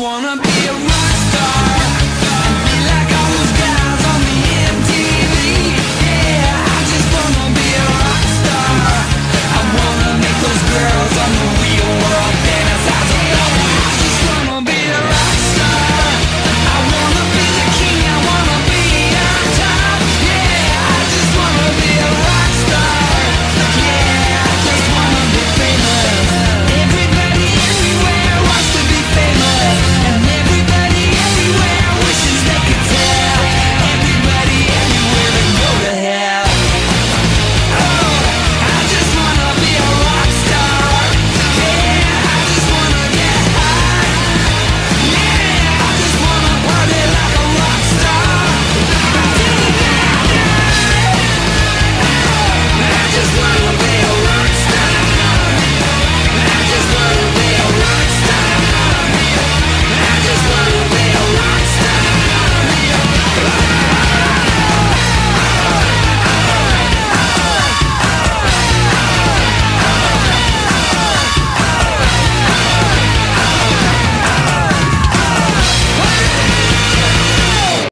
wanna be a rock star.